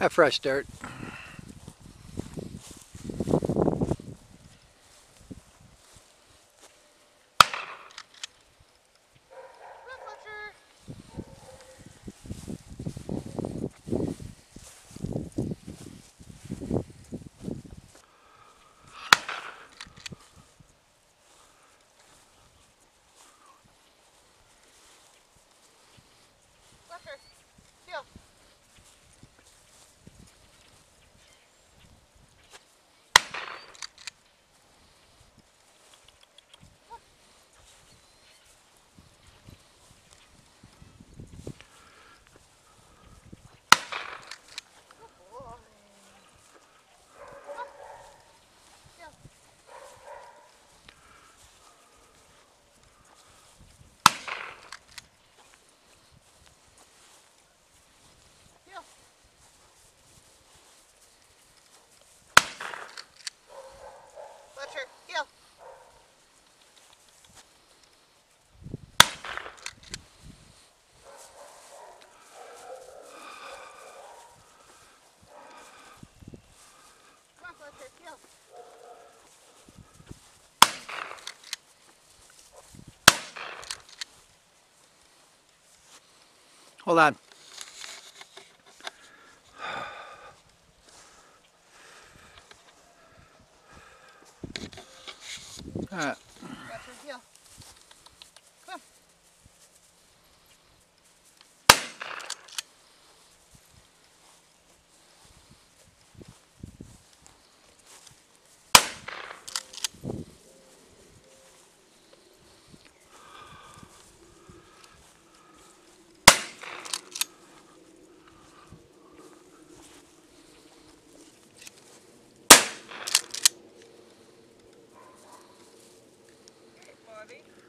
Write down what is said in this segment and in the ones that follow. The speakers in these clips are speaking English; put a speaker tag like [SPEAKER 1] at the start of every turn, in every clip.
[SPEAKER 1] That fresh dirt. Hold on. All right. Uh,
[SPEAKER 2] heavy.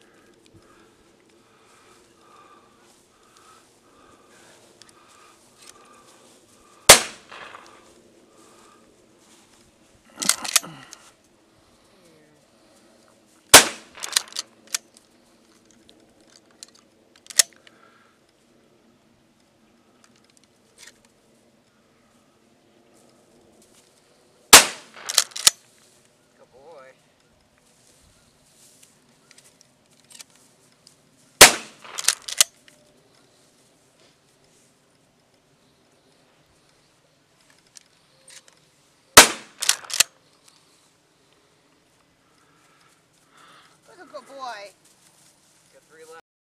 [SPEAKER 3] three left.